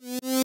you